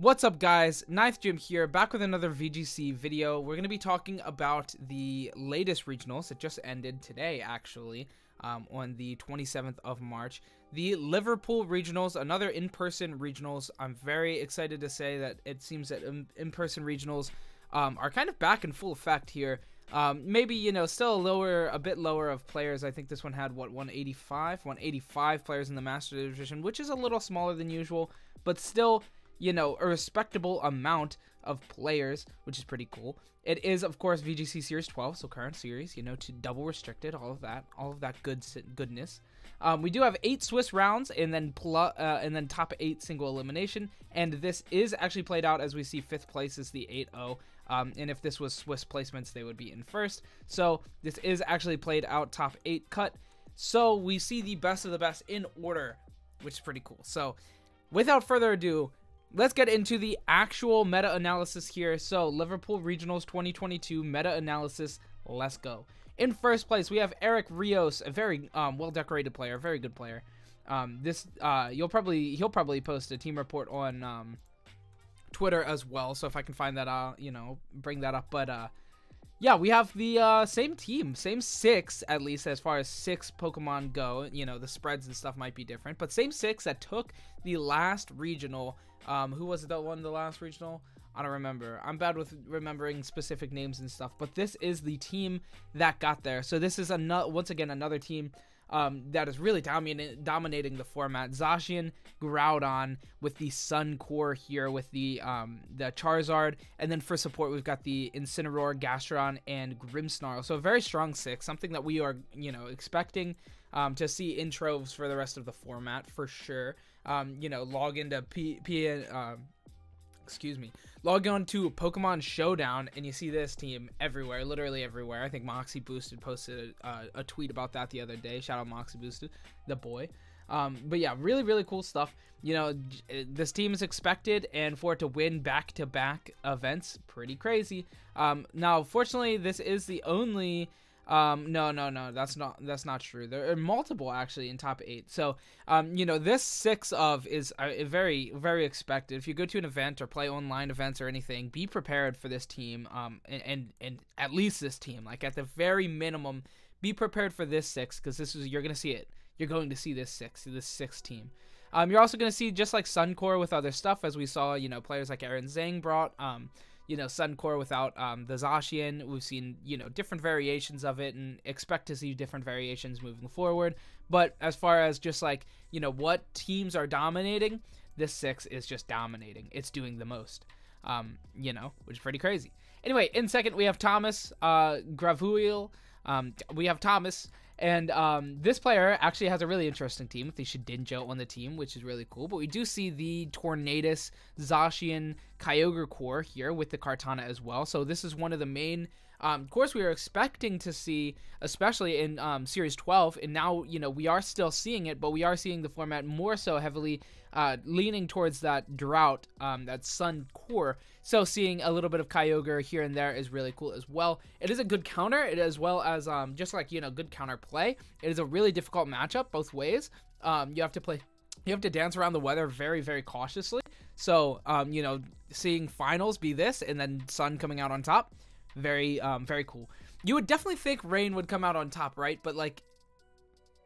What's up guys, Ninth Gym here, back with another VGC video. We're going to be talking about the latest regionals. It just ended today actually, um, on the 27th of March. The Liverpool regionals, another in-person regionals. I'm very excited to say that it seems that in-person regionals um, are kind of back in full effect here. Um, maybe, you know, still lower, a bit lower of players. I think this one had, what, 185? 185 players in the Master Division, which is a little smaller than usual, but still you know, a respectable amount of players, which is pretty cool. It is, of course, VGC Series 12, so current series, you know, to double restricted, all of that, all of that good goodness. Um, we do have eight Swiss rounds and then uh, and then top eight single elimination, and this is actually played out as we see fifth place is the 8-0. Um, and if this was Swiss placements, they would be in first. So this is actually played out top eight cut. So we see the best of the best in order, which is pretty cool. So without further ado, let's get into the actual meta analysis here. So, Liverpool Regionals 2022 meta analysis. Let's go. In first place, we have Eric Rios, a very um, well decorated player, very good player. Um, this uh, you'll probably he'll probably post a team report on um, Twitter as well. So if I can find that I'll you know, bring that up. But uh, yeah, we have the uh, same team, same six at least as far as six Pokemon go. You know, the spreads and stuff might be different, but same six that took the last regional um, who was it that one the last regional? I don't remember. I'm bad with remembering specific names and stuff, but this is the team that got there. So this is another once again another team um, that is really dominating dominating the format. Zacian, Groudon with the Sun Core here with the um, the Charizard, and then for support we've got the Incineroar, Gastrodon, and Grimmsnarl. So a very strong six, something that we are you know expecting um, to see intros for the rest of the format for sure um, you know, log into P, P uh, excuse me, log on to Pokemon Showdown and you see this team everywhere, literally everywhere. I think Moxie Boosted posted a, a tweet about that the other day. Shout out Moxie Boosted, the boy. Um, but yeah, really, really cool stuff. You know, this team is expected, and for it to win back-to-back events, pretty crazy. Um, now, fortunately, this is the only um, no, no, no, that's not that's not true. There are multiple actually in top eight. So, um, you know, this six of is uh, very very expected. If you go to an event or play online events or anything, be prepared for this team. Um, and and, and at least this team, like at the very minimum, be prepared for this six because this is you're gonna see it. You're going to see this six, this six team. Um, you're also going to see just like Suncore with other stuff, as we saw, you know, players like Aaron Zhang brought. Um, you know, Suncore without um, the Zacian. We've seen, you know, different variations of it and expect to see different variations moving forward. But as far as just like, you know, what teams are dominating, this six is just dominating. It's doing the most, um, you know, which is pretty crazy. Anyway, in second, we have Thomas uh, Gravuil. Um, we have Thomas, and um, this player actually has a really interesting team with the Shedinja on the team, which is really cool. But we do see the Tornadus Zacian Kyogre core here with the Kartana as well. So this is one of the main um, course, we are expecting to see, especially in um, Series 12, and now you know we are still seeing it, but we are seeing the format more so heavily uh, leaning towards that drought, um, that Sun core. So seeing a little bit of Kyogre here and there is really cool as well. It is a good counter, it as well as um, just like you know good counter play. It is a really difficult matchup both ways. Um, you have to play you have to dance around the weather very, very cautiously. So, um, you know, seeing finals be this and then Sun coming out on top, very, um, very cool. You would definitely think Rain would come out on top, right? But like,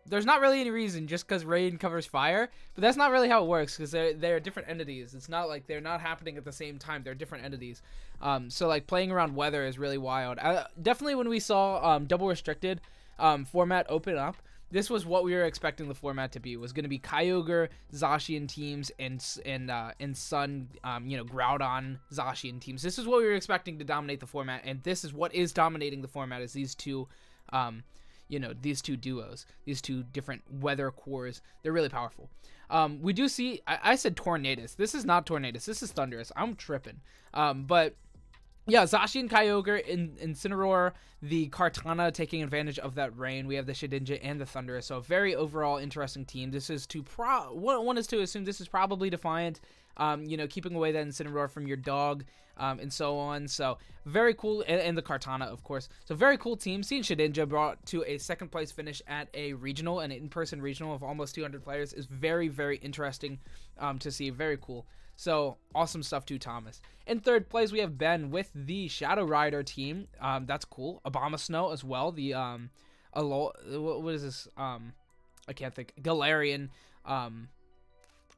there's not really any reason just because Rain covers fire. But that's not really how it works because they're they're different entities. It's not like they're not happening at the same time. They're different entities. Um, so like playing around weather is really wild. Uh, definitely when we saw um, double restricted um, format open up, this was what we were expecting the format to be. It was going to be Kyogre, Zacian teams, and and uh, and Sun, um, you know, Groudon, Zacian teams. This is what we were expecting to dominate the format, and this is what is dominating the format. Is these two, um, you know, these two duos, these two different weather cores. They're really powerful. Um, we do see. I, I said Tornadus. This is not Tornadus. This is Thundurus. I'm tripping. Um, but yeah, Zashi and Kyogre, in Incineroar, the Kartana taking advantage of that rain. We have the Shedinja and the Thundurus. So very overall interesting team. This is to pro one is to assume this is probably Defiant. Um, you know, keeping away that Incineroar from your dog, um, and so on. So very cool, and, and, the Kartana, of course. So very cool team. Seeing Shedinja brought to a second place finish at a regional, an in-person regional of almost 200 players is very, very interesting um, to see. Very cool. So awesome stuff too, Thomas. In third place, we have Ben with the Shadow Rider team. Um, that's cool. Obama Snow as well. The um, Alo- what is this? Um, I can't think. Galarian. Um,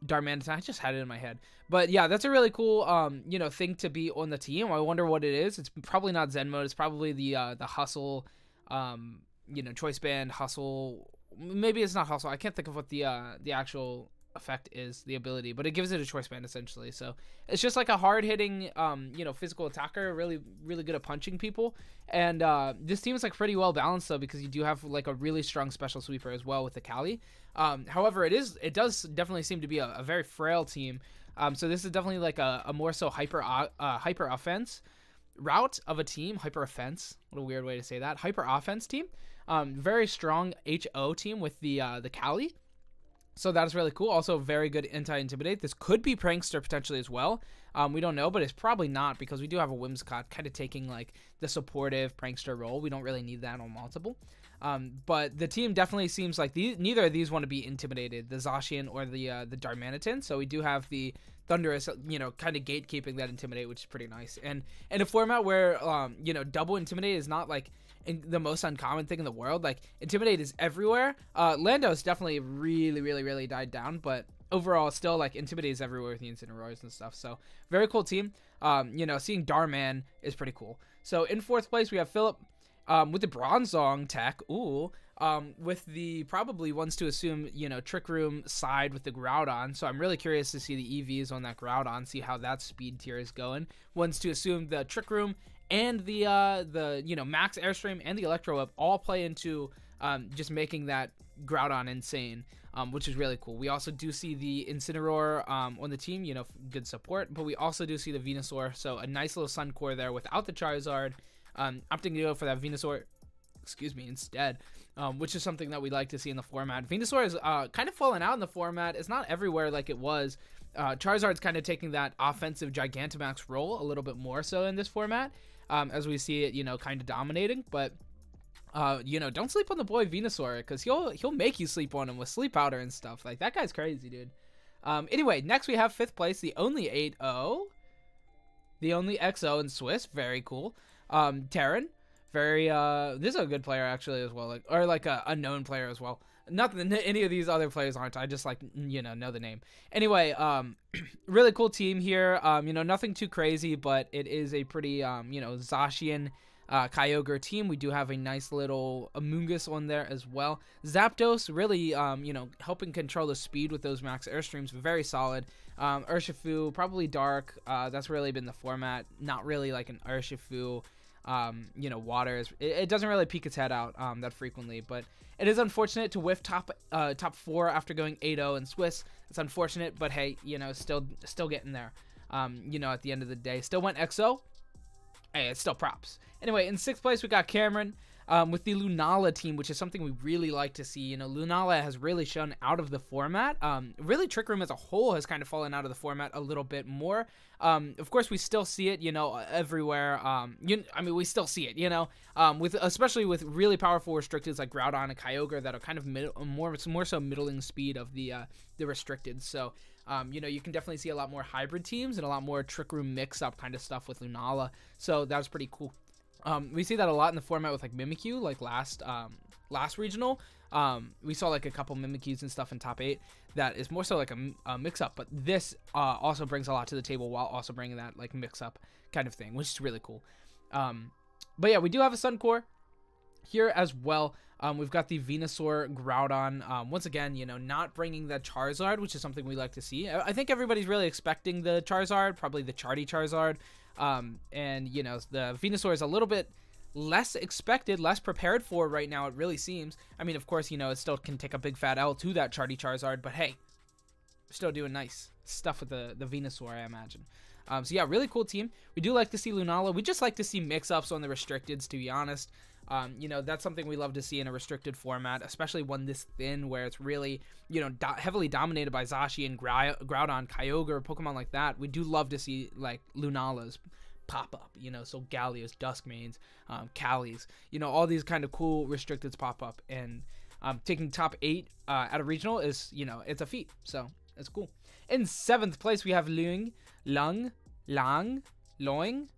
Darmanitan. I just had it in my head. But yeah, that's a really cool um, you know, thing to be on the team. I wonder what it is. It's probably not Zen mode. It's probably the uh, the hustle, um, you know, choice band hustle. Maybe it's not hustle. I can't think of what the uh, the actual effect is the ability, but it gives it a choice band essentially. So it's just like a hard hitting, um, you know, physical attacker, really, really good at punching people. And uh, this team is like pretty well balanced though because you do have like a really strong special sweeper as well with the Cali. Um, however, it is it does definitely seem to be a, a very frail team. Um, so this is definitely like a, a more so hyper uh, hyper offense route of a team. Hyper offense. What a weird way to say that. Hyper offense team. Um, very strong HO team with the uh, the Kali. So that is really cool. Also, very good anti-intimidate. This could be prankster potentially as well. Um, we don't know, but it's probably not because we do have a Whimsicott kind of taking like the supportive prankster role. We don't really need that on multiple. Um, but the team definitely seems like these, neither of these want to be intimidated, the Zacian or the uh, the Darmanitan. So we do have the Thundurus, you know, kind of gatekeeping that intimidate, which is pretty nice. And in a format where um, you know double intimidate is not like the most uncommon thing in the world. Like intimidate is everywhere. Uh, Lando's definitely really, really, really died down, but overall, still like intimidate is everywhere with the Incineroars and stuff. So very cool team. Um, you know, seeing Darman is pretty cool. So in fourth place we have Philip. Um, with the Bronzong tech, ooh, um, with the probably ones to assume, you know, Trick Room side with the Groudon. So I'm really curious to see the EVs on that Groudon, see how that speed tier is going. Ones to assume the Trick Room and the uh, the you know Max Airstream and the Electro Whip all play into um, just making that Groudon insane, um, which is really cool. We also do see the Incineroar um, on the team, you know, good support, but we also do see the Venusaur, so a nice little Sun Core there without the Charizard. Um, opting to go for that Venusaur, excuse me, instead, um, which is something that we like to see in the format. Venusaur is uh, kind of fallen out in the format. It's not everywhere like it was. Uh, Charizard's kind of taking that offensive Gigantamax role a little bit more so in this format um, as we see it, you know, kind of dominating. But uh, you know, don't sleep on the boy Venusaur because he'll he'll make you sleep on him with sleep powder and stuff. Like that guy's crazy, dude. Um, anyway, next we have fifth place, the only 8-0, the only XO in Swiss. Very cool. Um, Terran, very uh, this is a good player actually as well, like or like a unknown player as well. Not that any of these other players aren't. I just like you know know the name. Anyway, um, really cool team here. Um, you know nothing too crazy, but it is a pretty um, you know Zacian. Uh, Kyogre team. We do have a nice little Amoonguss on there as well. Zapdos really, um, you know, helping control the speed with those max airstreams. Very solid. Um, Urshifu, probably dark. Uh, that's really been the format. Not really like an Urshifu um, you know, water is it, doesn't really peek its head out um, that frequently, but it is unfortunate to whiff top uh, top four after going 8-0 in Swiss. It's unfortunate, but hey, you know, still still getting there. Um, you know, at the end of the day, still went EXO. Hey, it's still props. Anyway, in sixth place we got Cameron um, with the Lunala team, which is something we really like to see. You know, Lunala has really shown out of the format. Um, really, Trick Room as a whole has kind of fallen out of the format a little bit more. Um, of course, we still see it, you know, everywhere. Um, you, I mean, we still see it, you know, um, with especially with really powerful restricteds like Groudon and Kyogre that are kind of mid, more it's more so middling speed of the uh, the restricted. So. Um, you know, you can definitely see a lot more hybrid teams and a lot more trick room mix up kind of stuff with Lunala. So that was pretty cool. Um, we see that a lot in the format with like Mimikyu, like last um, last regional. Um, we saw like a couple Mimikyus and stuff in top eight that is more so like a, a mix up, but this uh, also brings a lot to the table while also bringing that like mix up kind of thing, which is really cool. Um, but yeah, we do have a Sun Core here as well. Um, we've got the Venusaur Groudon. Um, once again, you know, not bringing the Charizard, which is something we like to see. I think everybody's really expecting the Charizard, probably the Charty Charizard. Um, and you know the Venusaur is a little bit less expected, less prepared for right now. It really seems. I mean, of course, you know it still can take a big fat L to that Charty Charizard, but hey, still doing nice stuff with the the Venusaur, I imagine. Um, so yeah, really cool team. We do like to see Lunala. We just like to see mix-ups on the restricteds, to be honest. Um, you know, that's something we love to see in a restricted format, especially one this thin where it's really, you know, do- heavily dominated by Zashi and Grou- Groudon, Kyogre, Pokemon like that. We do love to see, like, Lunalas pop up, you know, so Gallios, Duskmanes, um, Callies, you know, all these kind of cool restricteds pop up. And um, taking top eight uh, at a regional is, you know, it's a feat. So it's cool. In seventh place, we have Lung, Lung, Lang, Loing.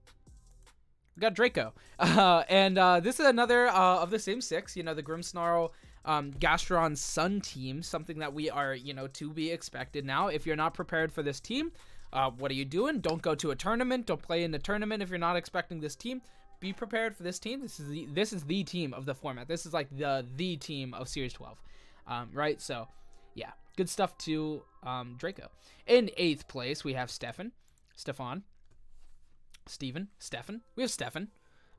We got Draco. Uh, and uh, this is another uh, of the same six. You know, the Grimmsnarl um, Gastron Sun team, something that we are, you know, to be expected now. If you're not prepared for this team, uh, what are you doing? Don't go to a tournament. Don't play in the tournament if you're not expecting this team. Be prepared for this team. This is the this is the team of the format. This is like the the team of Series 12, um, right? So, yeah, good stuff to um, Draco. In eighth place, we have Stefan, Stefan, Steven, Stefan. We have Stefan.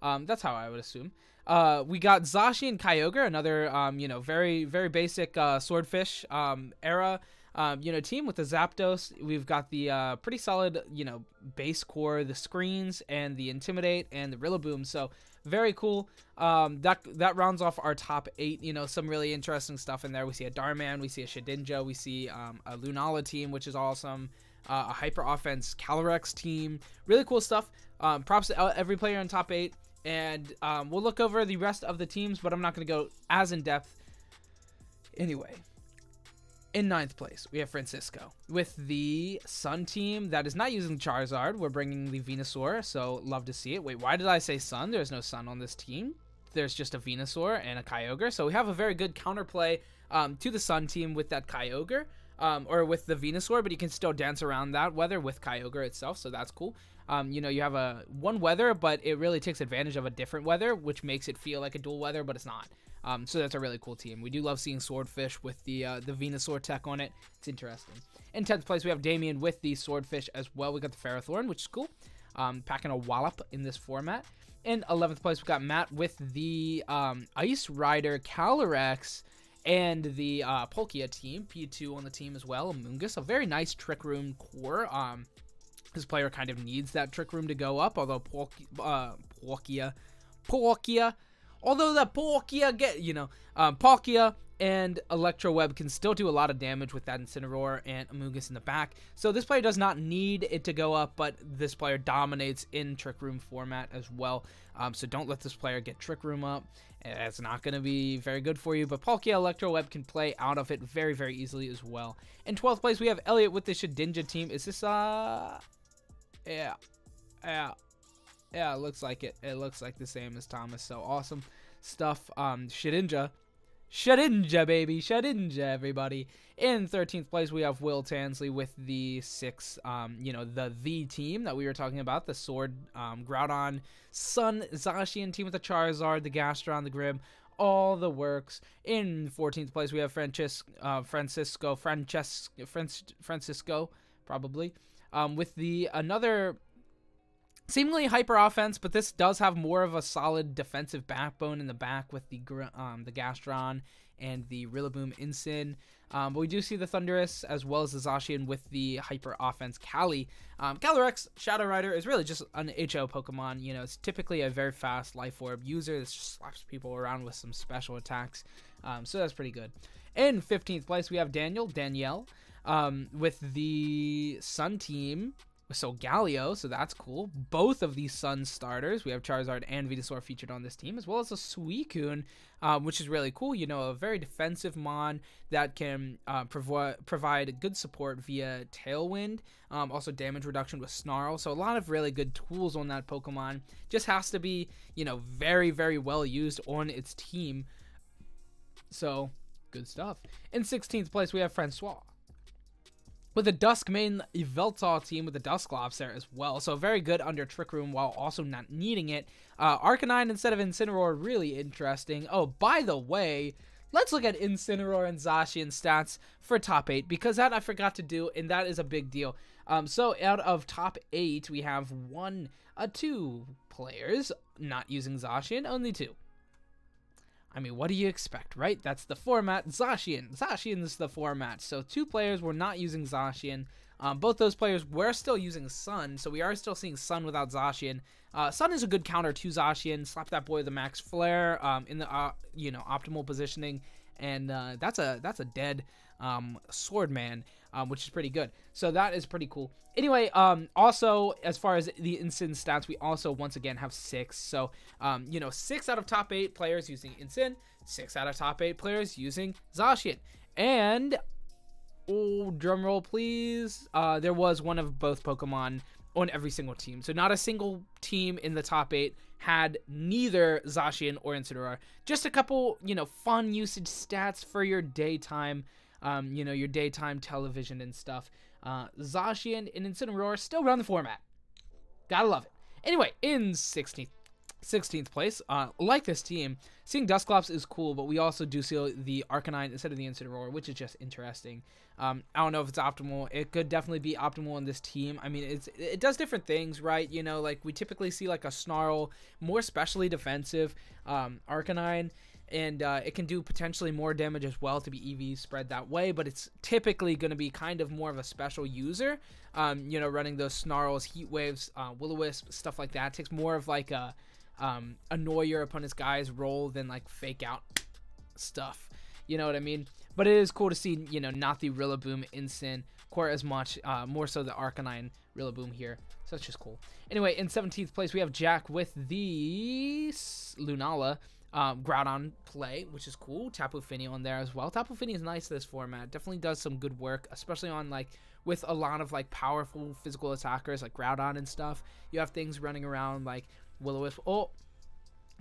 Um, that's how I would assume. Uh, we got Zashi and Kyogre, another um, you know very very basic uh, swordfish um, era um, you know team with the Zapdos. We've got the uh, pretty solid you know base core, the screens and the Intimidate and the Rillaboom. So very cool. Um, that that rounds off our top eight. You know some really interesting stuff in there. We see a Darman, we see a Shedinja, we see um, a Lunala team, which is awesome. Uh, a hyper offense Calyrex team. Really cool stuff. Um, props to every player in top eight and um, we'll look over the rest of the teams, but I'm not going to go as in depth. Anyway, in ninth place, we have Francisco with the Sun team that is not using Charizard. We're bringing the Venusaur, so love to see it. Wait, why did I say Sun? There's no Sun on this team. There's just a Venusaur and a Kyogre, so we have a very good counterplay um, to the Sun team with that Kyogre. Um, or with the Venusaur, but you can still dance around that weather with Kyogre itself, so that's cool. Um, you know, you have a one weather, but it really takes advantage of a different weather, which makes it feel like a dual weather, but it's not. Um, so that's a really cool team. We do love seeing Swordfish with the uh, the Venusaur tech on it. It's interesting. In 10th place, we have Damien with the Swordfish as well. We got the Ferrothorn, which is cool. Um, packing a wallop in this format. In 11th place, we got Matt with the um, Ice Rider Calyrex and the uh, Palkia team. P2 on the team as well. Amoonguss, a very nice Trick Room core. Um, this player kind of needs that trick room to go up, although Palkia, uh, Palkia, although the Palkia get, you know, um, Palkia and Electro Web can still do a lot of damage with that Incineroar and Amoonguss in the back. So this player does not need it to go up, but this player dominates in Trick Room format as well. Um, so don't let this player get Trick Room up. It's not going to be very good for you, but Palkia Electro Web can play out of it very, very easily as well. In 12th place, we have Elliot with the Shedinja team. Is this, uh... Yeah. Yeah. Yeah, it looks like it. It looks like the same as Thomas. So awesome stuff. Um, Shedinja. Shedinja, baby. Shedinja, everybody. In 13th place, we have Will Tansley with the six, um, you know, the the team that we were talking about. The Sword, um, Groudon, Sun, Zacian team with the Charizard, the Gastron, the Grim, all the works. In 14th place, we have Francis, uh, Francisco, Frances, Francisco, probably um, with the another seemingly hyper offense, but this does have more of a solid defensive backbone in the back with the um, the Gastron and the Rillaboom Incin. Um, but we do see the Thundurus as well as the Zacian with the hyper offense Cali. Um, Calyrex Shadow Rider is really just an HO Pokemon. You know, it's typically a very fast Life Orb user that just slaps people around with some special attacks. Um, so that's pretty good. In 15th place, we have Daniel, Danielle um, with the Sun team. So Galio, so that's cool. Both of these Sun starters, we have Charizard and Venusaur featured on this team, as well as a Suicune, um, which is really cool. You know, a very defensive Mon that can uh, provi- provide good support via Tailwind, um, also damage reduction with Snarl. So a lot of really good tools on that Pokemon. Just has to be, you know, very, very well used on its team. So good stuff. In 16th place, we have Francois with the main Yveltal team with the Dusclops there as well. So very good under Trick Room while also not needing it. Uh, Arcanine instead of Incineroar, really interesting. Oh, by the way, let's look at Incineroar and Zacian stats for top 8 because that I forgot to do and that is a big deal. Um, so out of top 8, we have one, uh, two players not using Zacian, only two. I mean, what do you expect, right? That's the format. Zacian. Zacian is the format. So two players were not using Zacian. Um, both those players were still using Sun, so we are still seeing Sun without Zacian. Uh, Sun is a good counter to Zacian. Slap that boy with the Max Flare um, in the uh, you know optimal positioning, and uh, that's a that's a dead um, Swordman, um, which is pretty good. So that is pretty cool. Anyway, um, also as far as the Incin stats, we also once again have six. So um, you know, six out of top eight players using Incin, six out of top eight players using Zacian, and oh, drum roll, please. Uh, there was one of both Pokemon on every single team. So not a single team in the top eight had neither Zacian or Incineroar. Just a couple, you know, fun usage stats for your daytime, um, you know, your daytime television and stuff. Uh, Zacian and Incineroar still run the format. Gotta love it. Anyway, in 16th 16th place. Uh, like this team, seeing Dusclops is cool, but we also do see the Arcanine instead of the Incineroar, which is just interesting. Um, I don't know if it's optimal. It could definitely be optimal in this team. I mean, it's it does different things, right? You know, like we typically see like a Snarl, more specially defensive um, Arcanine, and uh, it can do potentially more damage as well to be EV spread that way, but it's typically going to be kind of more of a special user. Um, you know, running those Snarls, Heat Waves, uh, Will-O-Wisp, stuff like that. It takes more of like a um, annoy your opponent's guys role than like fake out stuff. You know what I mean? But it is cool to see, you know, not the Rillaboom Incin core as much, uh, more so the Arcanine Rillaboom here. So that's just cool. Anyway, in 17th place, we have Jack with the Lunala um, Groudon play, which is cool. Tapu Fini on there as well. Tapu Fini is nice this format. Definitely does some good work, especially on like with a lot of like powerful physical attackers like Groudon and stuff. You have things running around like Will-O-Wisp. Oh,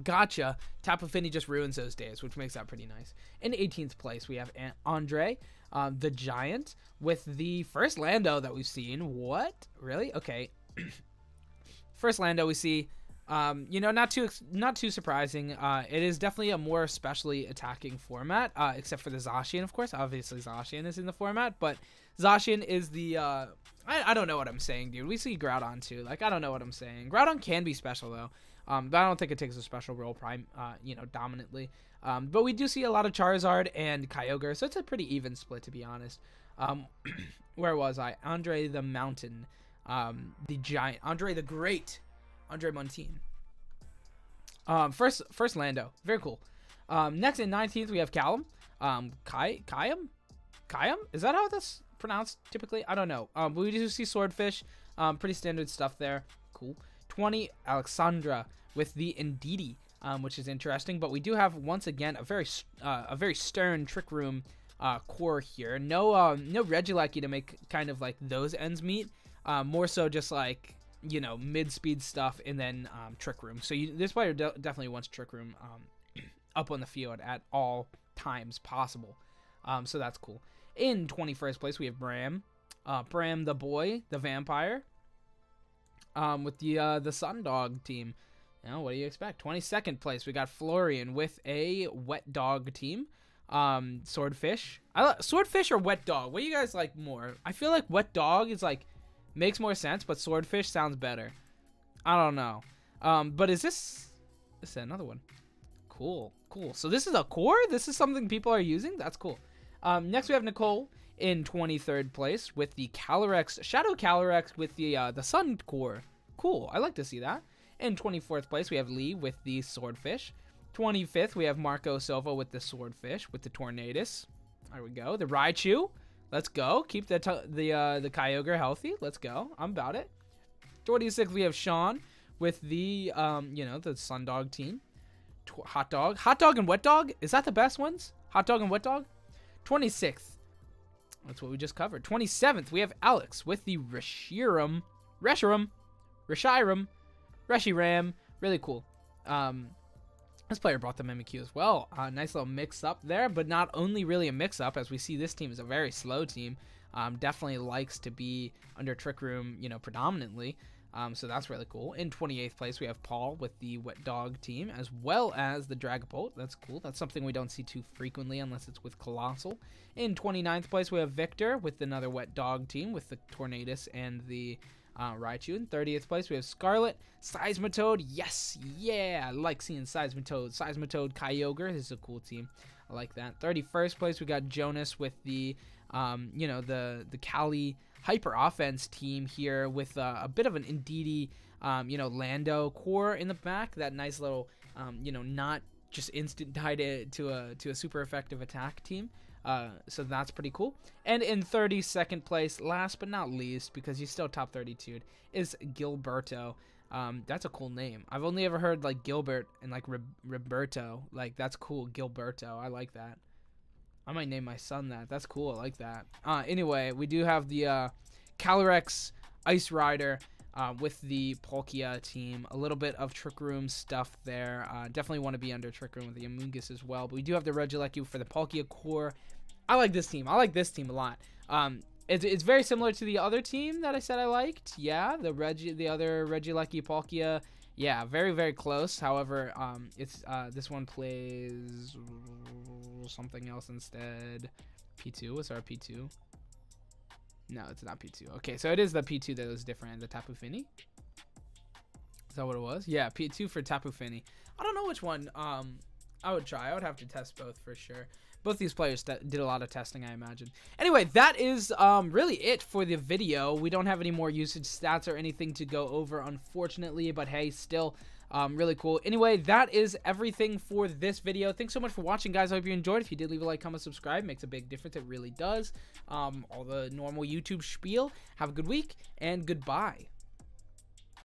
gotcha. Tapu Fini just ruins those days, which makes that pretty nice. In 18th place, we have Andre, um, the Giant, with the first Lando that we've seen. What? Really? Okay. first Lando we see. Um, you know, not too not too surprising. Uh, it is definitely a more specially attacking format, uh, except for the Zacian, of course. Obviously, Zacian is in the format, but Zacian is the uh, I, I don't know what I'm saying, dude. We see Groudon too. Like I don't know what I'm saying. Groudon can be special though, um, but I don't think it takes a special role prime, uh, you know, dominantly. Um, but we do see a lot of Charizard and Kyogre, so it's a pretty even split to be honest. Um, where was I? Andre the Mountain, um, the Giant, Andre the Great, Andre Montine. Um, first, first Lando, very cool. Um, next in 19th we have Callum. Um, Kai, Kayam, Kayam. Is that how that's pronounced typically. I don't know. Um, we do see Swordfish. Um, pretty standard stuff there. Cool. 20, Alexandra with the Indeedee, um, which is interesting. But we do have, once again, a very uh, a very stern Trick Room uh, core here. No um, no Regieleki to make kind of like those ends meet. Uh, more so just like, you know, mid-speed stuff and then um, Trick Room. So you, this player de definitely wants Trick Room um, up on the field at all times possible. Um, so that's cool. In 21st place, we have Bram. Uh, Bram the boy, the vampire. Um, with the uh, the Sundog team. Now, what do you expect? 22nd place, we got Florian with a wet dog team. Um, Swordfish. I Swordfish or wet dog. What do you guys like more? I feel like wet dog is like makes more sense, but Swordfish sounds better. I don't know. Um, but is this is another one? Cool, cool. So this is a core. This is something people are using. That's cool. Um, next, we have Nicole in 23rd place with the Calyrex, Shadow Calyrex with the uh, the Sun Core. Cool, I like to see that. In 24th place, we have Lee with the Swordfish. 25th, we have Marco Silva with the Swordfish with the Tornadus. There we go. The Raichu. Let's go. Keep the the uh, the Kyogre healthy. Let's go. I'm about it. 26th, we have Sean with the um, you know the Sundog team. Tw hot dog, hot dog and wet dog. Is that the best ones? Hot dog and wet dog. 26th. That's what we just covered. 27th, we have Alex with the Reshiram. Reshiram. Reshiram. Reshiram. Really cool. Um, this player brought the Mimikyu as well. Uh, nice little mix-up there, but not only really a mix-up, as we see this team is a very slow team. Um, definitely likes to be under Trick Room, you know, predominantly. Um, so that's really cool. In 28th place, we have Paul with the Wet Dog team, as well as the Dragapult. That's cool. That's something we don't see too frequently unless it's with Colossal. In 29th place, we have Victor with another Wet Dog team with the Tornadus and the uh, Raichu. In 30th place, we have Scarlet, Seismitoad. Yes, yeah, I like seeing Seismitoad. Seismitoad, Kyogre. This is a cool team. I like that. 31st place, we got Jonas with the, um, you know, the the Cali hyper offense team here with uh, a bit of an Indeedee, um, you know, Lando core in the back. That nice little, um, you know, not just instant tied to a to a super effective attack team. Uh, so that's pretty cool. And in 32nd place, last but not least, because he's still top 32, is Gilberto. Um, that's a cool name. I've only ever heard like Gilbert and like Roberto. Like that's cool, Gilberto. I like that. I might name my son that. That's cool. I like that. Uh, anyway, we do have the uh, Calyrex Ice Rider uh, with the Palkia team. A little bit of Trick Room stuff there. Uh, definitely want to be under Trick Room with the Amoonguss as well. But we do have the Regieleki for the Palkia core. I like this team. I like this team a lot. Um, it's, it's very similar to the other team that I said I liked. Yeah, the Reggie, the other Regieleki Palkia. Yeah, very very close. However, um, it's uh, this one plays something else instead. P2. What's our P2? No, it's not P2. Okay, so it is the P2 that was different. The Tapu Fini. Is that what it was? Yeah, P2 for Tapu Fini. I don't know which one. Um, I would try. I would have to test both for sure both these players did a lot of testing, I imagine. Anyway, that is um, really it for the video. We don't have any more usage stats or anything to go over, unfortunately, but hey, still um, really cool. Anyway, that is everything for this video. Thanks so much for watching, guys. I hope you enjoyed. If you did, leave a like, comment, subscribe. It makes a big difference. It really does. Um, all the normal YouTube spiel. Have a good week, and goodbye.